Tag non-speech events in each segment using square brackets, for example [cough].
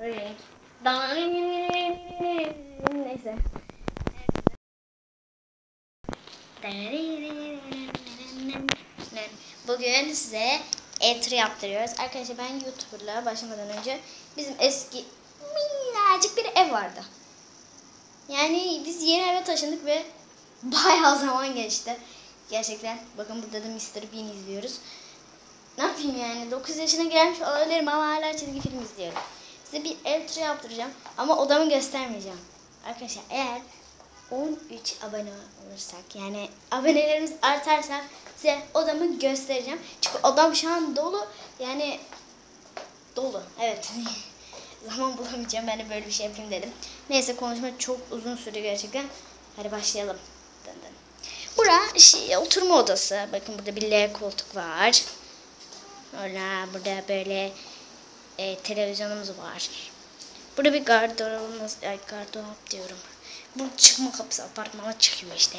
Renk. Neyse. Bugün size entry yaptırıyoruz. Arkadaşlar ben YouTuber'la başlamadan önce bizim eski minnacık bir ev vardı. Yani biz yeni eve taşındık ve [laughs] bayağı zaman geçti. Gerçekten bakın burada da Mr. Bean izliyoruz. Ne yapayım yani 9 yaşına gelmiş olabilirim ama hala çizgi film izliyorum. Size bir ev turu yaptıracağım ama odamı göstermeyeceğim. Arkadaşlar eğer 13 abone olursak yani abonelerimiz artarsa size odamı göstereceğim. Çünkü odam şu an dolu yani dolu evet. [laughs] Zaman bulamayacağım ben de böyle bir şey yapayım dedim. Neyse konuşma çok uzun sürüyor gerçekten. Hadi başlayalım. Dın dın. Bura şey, oturma odası. Bakın burada bir L koltuk var. Sonra burada böyle e, televizyonumuz var. Burada bir gardırobumuz, ay gardırop diyorum. Bu çıkma kapısı apartmana çıkıyor işte.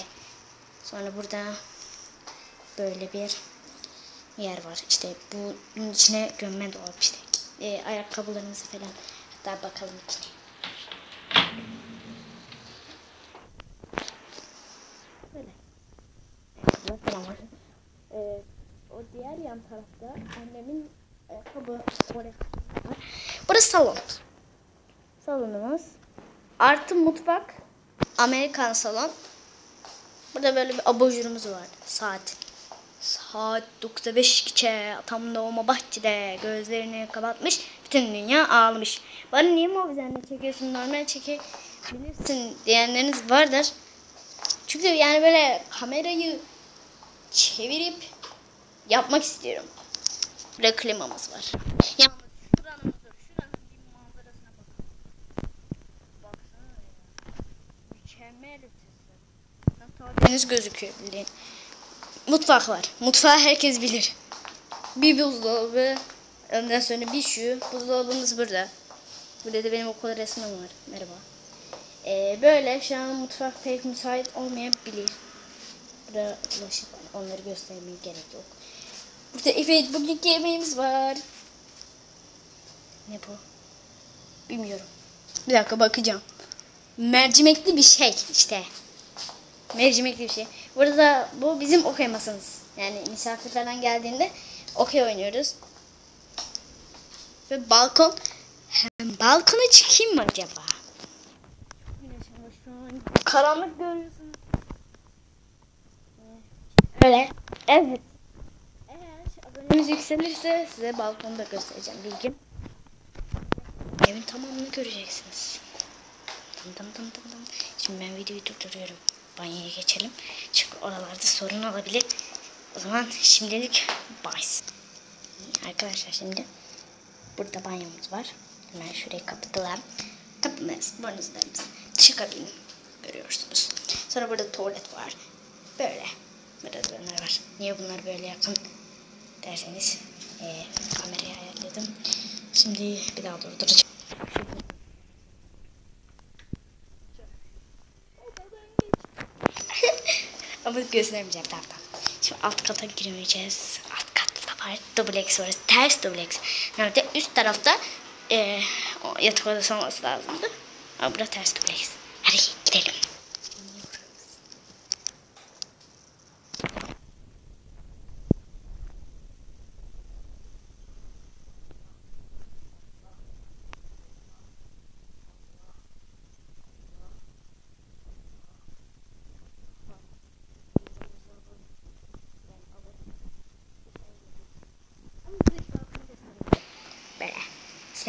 Sonra burada böyle bir yer var. İşte bunun içine gömme dolap işte. E, ayakkabılarımızı falan. Hatta bakalım içine. Böyle. Var. Ee, o diğer yan tarafta annemin ayakkabı koleksiyonu var. Burası salon. Salonumuz. Artı mutfak. Amerikan salon. Burada böyle bir abajurumuz var. Saat. Saat 9'a geçe tam doğma bahçede gözlerini kapatmış. Bütün dünya ağlamış. Bana niye mobizenle çekiyorsun? Normal çekebilirsin diyenleriniz vardır. Çünkü yani böyle kamerayı çevirip yapmak istiyorum. Burada klimamız var. Yalnız deniz gözüküyor bildiğin. Mutfak var. Mutfağı herkes bilir. Bir buzdolabı, ondan sonra bir şu. Buzdolabımız burada. Burada da benim okul resmim var. Merhaba. Ee, böyle şu an mutfak pek müsait olmayabilir. Burada bulaşık var. Onları göstermeye gerek yok. Burada evet bugünkü yemeğimiz var. Ne bu? Bilmiyorum. Bir dakika bakacağım. Mercimekli bir şey işte. Mercimekli bir şey. Burada bu bizim okey masamız. Yani misafir falan geldiğinde okey oynuyoruz. Ve balkon. Hem balkona çıkayım mı acaba? Karanlık görüyorsunuz. Öyle. Evet. Eğer abonemiz yükselirse size balkonu da göstereceğim bilgim. Evin tamamını göreceksiniz. Dım dım dım dım dım. Şimdi ben videoyu durduruyorum. Banyoya geçelim. Çünkü oralarda sorun olabilir. O zaman şimdilik bye. Arkadaşlar şimdi burada banyomuz var. Hemen şurayı kapatalım. Kapımız, bornozlarımız, dışa kabin görüyorsunuz. Sonra burada tuvalet var. Böyle. Burada da bunlar var. Niye bunlar böyle yakın derseniz e, kamerayı ayarladım. Şimdi bir daha durduracağım. Ama göstermeyeceğim tamam tamam. Şimdi alt kata girmeyeceğiz. Alt katta var. Dubleks var. Ters dubleks. Nerede? Üst tarafta e, o yatak odası olması lazımdı. Ama burada ters dubleks. Hadi gidelim.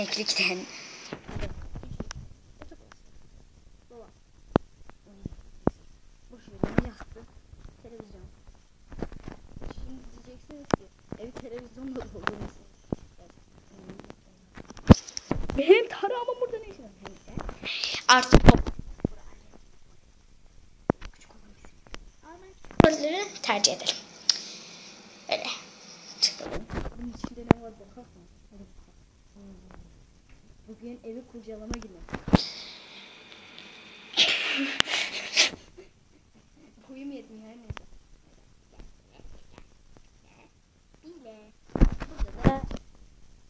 Sineklikten. Televizyon. Şimdi diyeceksiniz ki evi televizyonla doldurmuş. Benim tarağımın burada ne işi var? Artık top. Olanları tercih ederim. Öyle. Çıkalım. Bunun içinde ne var bakalım. Bugün evi kurcalama günü. Huyum yetmiyor neyse. Bile. Burada da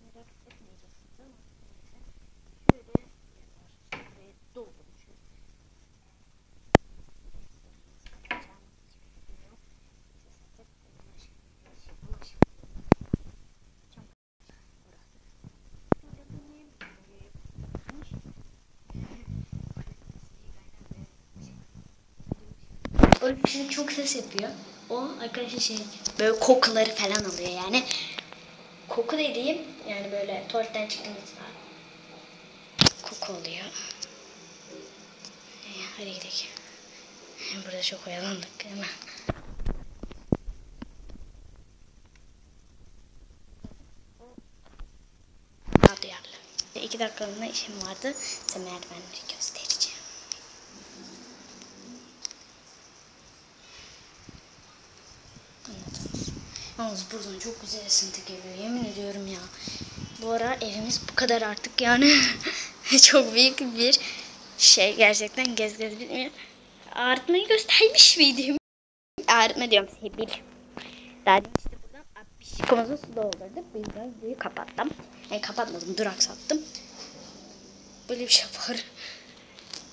merak etmeyeceksiniz ama neyse. İçinde çok ses yapıyor. O arkadaşlar şey böyle kokuları falan alıyor yani. Koku dediğim yani böyle tuvaletten çıktığımızda koku oluyor. Ee, hadi gidelim. [laughs] Burada çok oyalandık değil mi? Daha duyarlı. İki dakikalığına işim vardı. Size merdivenleri göstereceğim. Anladınız. Yalnız buradan çok güzel esinti geliyor. Yemin ediyorum ya. Bu ara evimiz bu kadar artık yani. [laughs] çok büyük bir şey gerçekten gez gez bilmiyor. Ağrıtmayı göstermiş miydim? Ağrıtma diyorum Sebil. Daha işte buradan şişkomuzu su doldurduk. Bu yüzden videoyu kapattım. Yani kapatmadım duraksattım. Böyle bir şey var.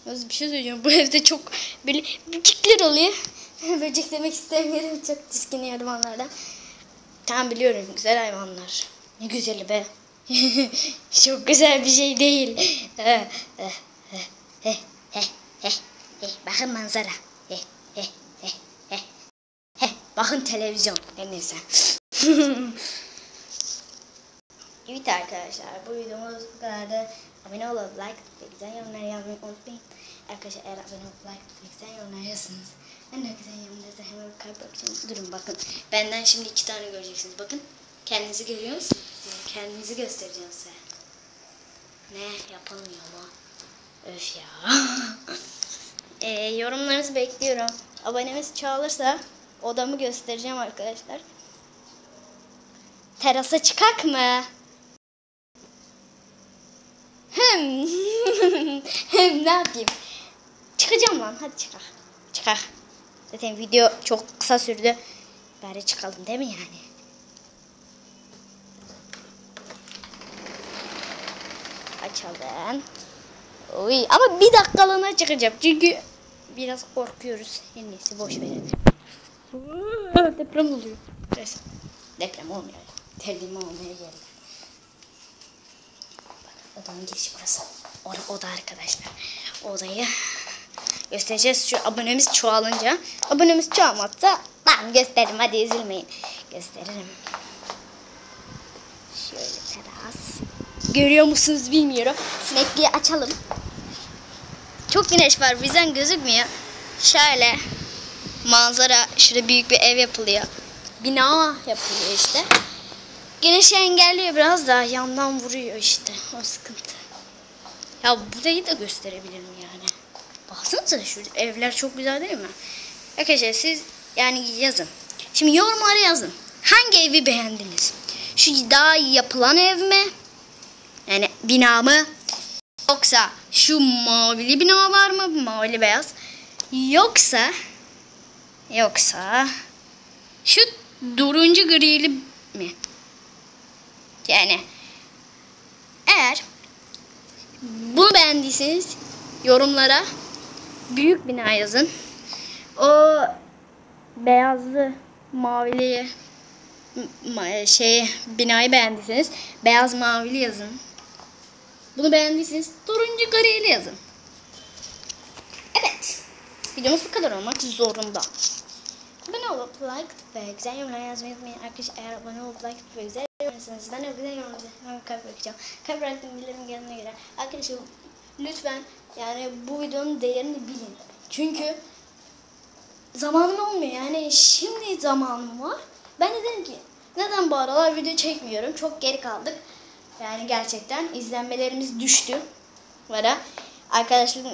Nasıl bir şey söyleyeceğim. Bu evde çok böyle böcekler oluyor. [laughs] Böcek demek istemiyorum. Çok tiskiniyorum onlardan. Tamam biliyorum güzel hayvanlar. Ne güzeli be. [laughs] çok güzel bir şey değil. Eh, eh, eh, eh. Bakın manzara. Bakın televizyon. Her neyse. [laughs] evet arkadaşlar bu videomuz bu kadardı. Abone olup like ve güzel yorumlar yazmayı unutmayın. Arkadaşlar eğer abone olup like ve güzel yorumlar yazsanız de güzel yorumlarınızı hemen kalp bakacağım. Durun bakın. Benden şimdi iki tane göreceksiniz. Bakın. Kendinizi görüyor musunuz? Kendinizi göstereceğim size. Ne yapılmıyor mu? Öf ya. [laughs] e, yorumlarınızı bekliyorum. Abonemiz çoğalırsa odamı göstereceğim arkadaşlar. Terasa çıkak mı? Hem. [laughs] Hem ne yapayım? Çıkacağım lan. Hadi çıkak. Çıkak. Zaten video çok kısa sürdü. Bari çıkalım değil mi yani? Açalım. Oy, ama bir dakikalığına çıkacağım. Çünkü biraz korkuyoruz. En iyisi boş verelim. Deprem oluyor. Neyse. Deprem olmuyor. Terlime olmaya geldi. Odanın girişi burası. Orada oda arkadaşlar. Odayı göstereceğiz. Şu abonemiz çoğalınca. Abonemiz çoğalmazsa ben gösteririm. Hadi üzülmeyin. Gösteririm. Şöyle teras. Görüyor musunuz bilmiyorum. Sinekliği açalım. Çok güneş var. Bizden gözükmüyor. Şöyle manzara. Şurada büyük bir ev yapılıyor. Bina yapılıyor işte. Güneşi engelliyor biraz da yandan vuruyor işte. O sıkıntı. Ya burayı da gösterebilirim yani. Baksanıza şu evler çok güzel değil mi? Arkadaşlar siz yani yazın. Şimdi yorumlara yazın. Hangi evi beğendiniz? Şu daha yapılan ev mi? Yani bina mı? Yoksa şu mavili binalar mı? Mavili beyaz. Yoksa yoksa şu duruncu grili mi? Yani eğer bunu beğendiyseniz yorumlara büyük bina yazın. O beyazlı mavili ma- şey binayı beğendiyseniz beyaz mavili yazın. Bunu beğendiyseniz turuncu grili yazın. Evet. Videomuz bu kadar olmak zorunda. Abone olup like ve güzel yorumlar yazmayı unutmayın. Arkadaşlar eğer abone olup like ve güzel yorumlarsanız ben de güzel yorumlarınızı hemen kalp bırakacağım. Kalp bıraktığım bildirim gelene göre. Arkadaşlar lütfen yani bu videonun değerini bilin. Çünkü zamanım olmuyor. Yani şimdi zamanım var. Ben de dedim ki neden bu aralar video çekmiyorum? Çok geri kaldık. Yani gerçekten izlenmelerimiz düştü. Vara. Arkadaşlarım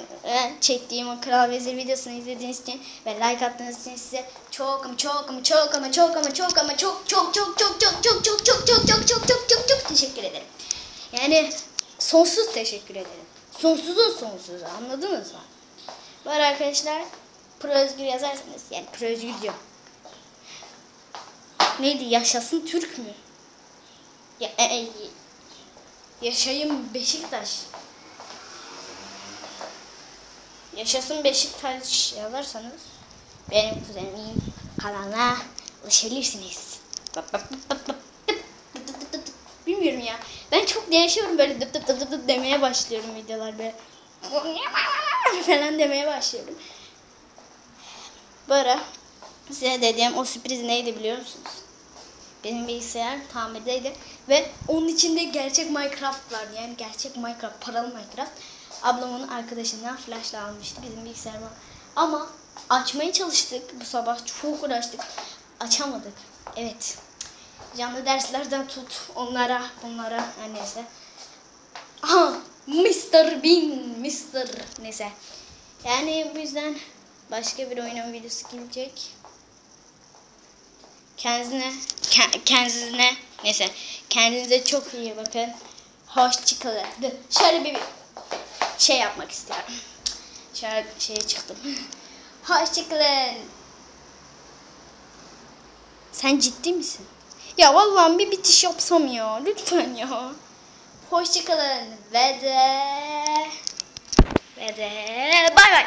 çektiğim o Kral Vezir videosunu izlediğiniz için ve like attığınız için size çok ama çok ama çok ama çok ama çok ama çok çok çok çok çok çok çok çok çok çok çok çok çok teşekkür ederim. Yani sonsuz teşekkür ederim. Sonsuzun sonsuzu anladınız mı? Var arkadaşlar Pro Özgür yazarsanız yani Pro Özgür diyor. Neydi yaşasın Türk mü? Ya, e, e, yaşayın Beşiktaş. Yaşasın Beşiktaş yazarsanız benim kuzenim kanalına ulaşabilirsiniz. Bilmiyorum ya. Ben çok değişiyorum böyle dıp dıp dıp dıp dıp demeye başlıyorum videolar böyle. [laughs] falan demeye başlıyorum. Bu size dediğim o sürpriz neydi biliyor musunuz? Benim bilgisayar tamirdeydi ve onun içinde gerçek Minecraft vardı. Yani gerçek Minecraft, paralı Minecraft. Ablamın arkadaşından flashla almıştı bizim bilgisayar var. Ama açmaya çalıştık bu sabah. Çok uğraştık. Açamadık. Evet. Canlı derslerden tut onlara, bunlara her neyse. Aha, Mr. Bean, Mr. Neyse. Yani bu yüzden başka bir oyunun videosu gelecek. Kendine, ke- kendine, neyse. Kendinize çok iyi bakın. Hoşçakalın. Şöyle bir şey yapmak istiyorum. Şöyle şeye çıktım. [laughs] Hoşçakalın. Sen ciddi misin? Ya vallahi bir bitiş yapsam ya. Lütfen ya. Hoşçakalın ve de ve de bay bay.